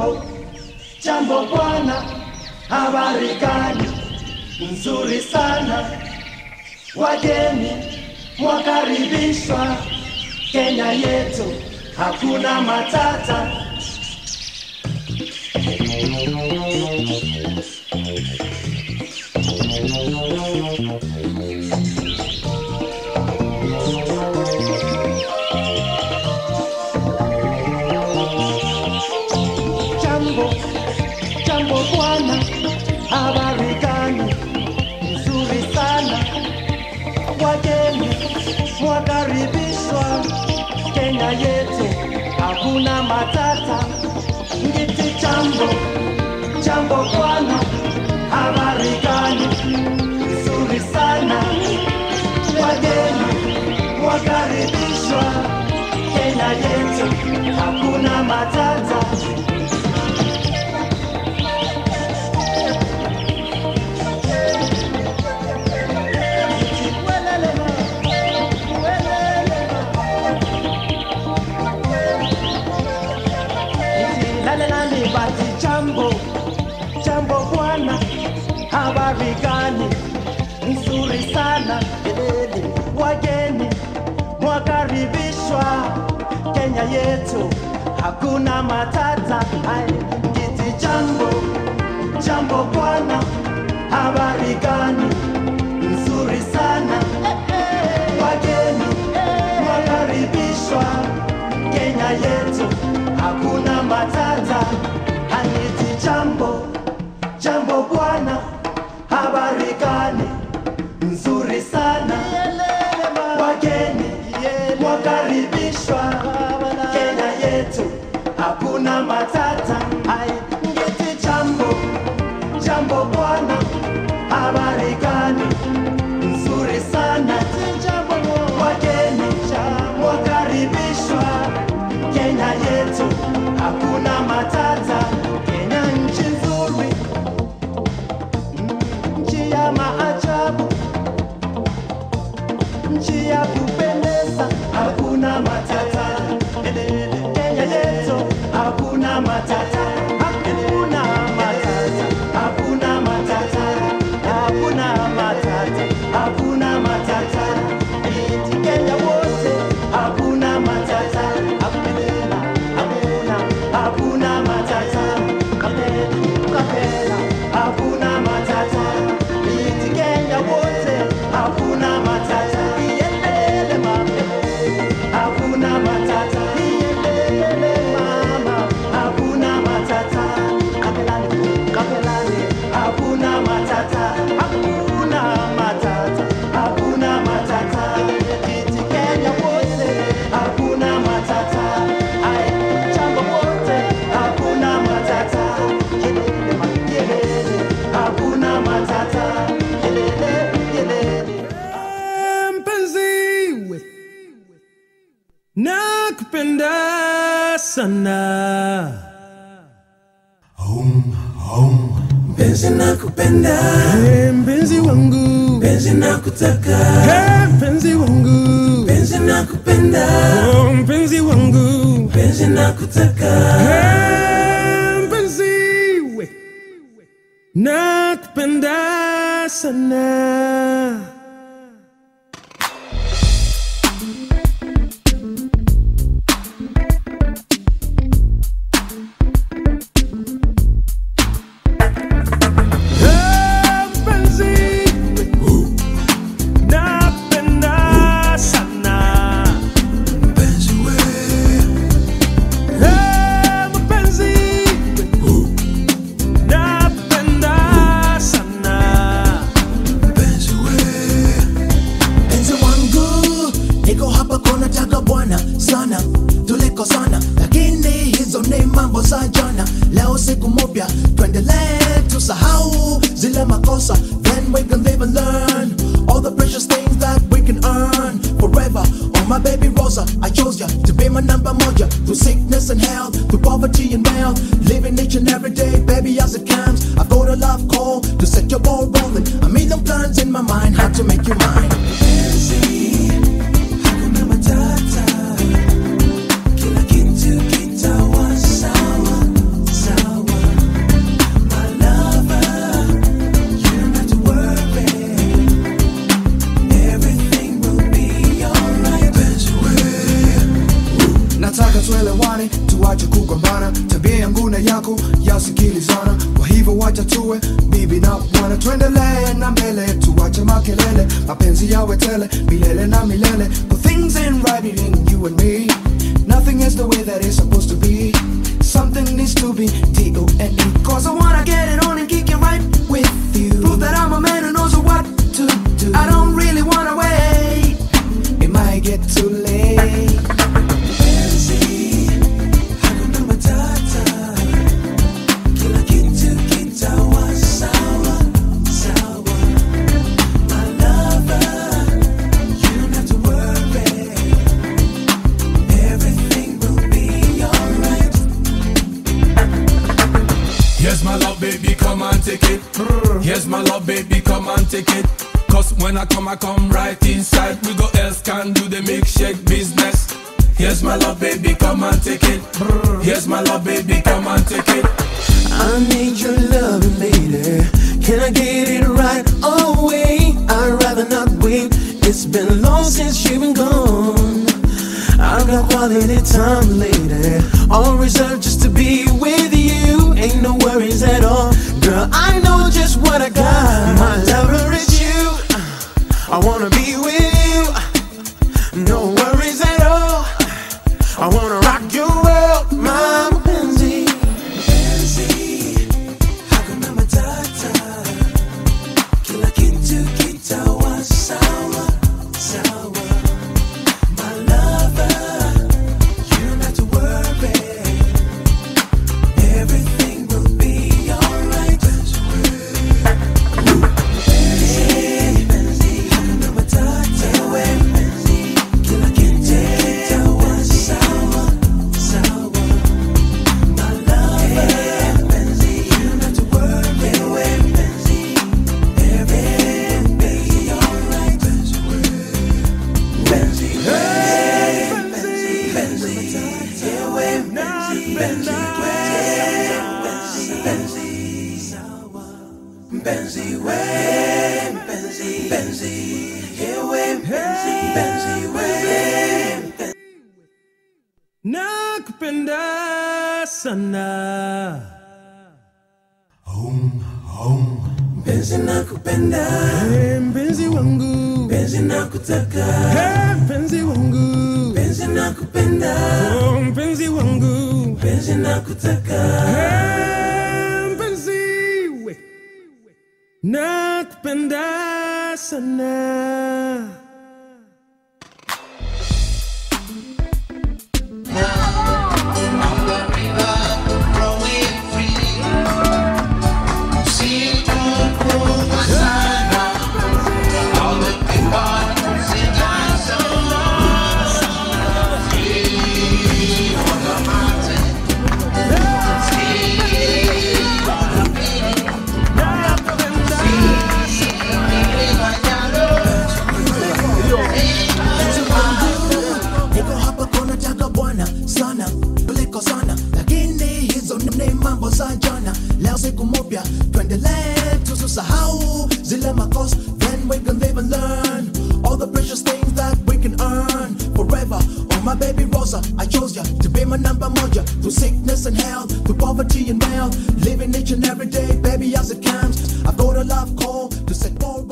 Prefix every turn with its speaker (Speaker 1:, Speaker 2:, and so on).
Speaker 1: Jambo, jambo bwana, habari gani? Nzuri sana, wageni mwakaribishwa Kenya yetu, hakuna matata. Jambo bwana, habari gani? Nzuri sana, wageni mwakaribishwa Kenya yetu, hakuna matata. Ngiti jambo, jambo bwana, habari gani? Nzuri sana, wageni mwakaribishwa Kenya yetu, hakuna matata. Mwakaribishwa Kenya yetu, hakuna matata. Ai, Kiti jambo jambo bwana, habari gani? Nzuri sana wageni hakuna matata.
Speaker 2: Nakupenda sana. Mpenzi nakupenda. Hey, mpenzi wangu. Mpenzi nakutaka. Hey, mpenzi wangu. Mpenzi nakupenda. Oh, mpenzi wangu. Mpenzi nakutaka. Hey, mpenzi we. Nakupenda sana
Speaker 3: then we can live and learn. All the precious things that we can earn. Forever oh my baby rosa i chose ya to be my number moja through sickness and health through poverty and wealth. Living each and every day baby as it comes. I've got a love call to set your ball rolling. A million plans in my mind how to make you mine tuelewane tuache kugombana. Tabia yangu na yako yasikilizana. Kwa hivyo wacha tuwe bibi na bwana. Tuendelee na mbele tuache makelele. Mapenzi yawe tele milele na milele. Put things in right between you and me. Nothing is the way that it's supposed to be. Something needs to be D-O-N-E
Speaker 4: Here's my love, baby, come and take it. Here's my love, baby, come and take it. Cause when I come, I come right inside. We go else can do the milkshake business. Here's my love, baby, come and take it. Here's my love, baby, come and take it.
Speaker 2: I need your loving, lady. Can I get it right oh, away? I'd rather not wait. It's been long since you've been gone. I've got quality time, lady. All reserved I wanna be with Benzie, Benzie, Benzie, sawa. Benzie, we, Benzie, Benzie, ewe Benzie, Benzie, we.
Speaker 5: nakupenda sana
Speaker 2: Benzi nakupenda,
Speaker 5: Eh, mpenzi wangu
Speaker 2: Benzi nakutaka,
Speaker 5: Eh, mpenzi wangu
Speaker 2: Benzi nakupenda,
Speaker 5: Oh, mpenzi wangu.
Speaker 2: Benzi nakutaka.
Speaker 5: Eh, mpenzi we. Nakupenda sana
Speaker 3: closer. I chose ya to be my number moja. Through sickness and health, through poverty and wealth. Living each and every day, baby, as it comes. I've got a love call to set forward.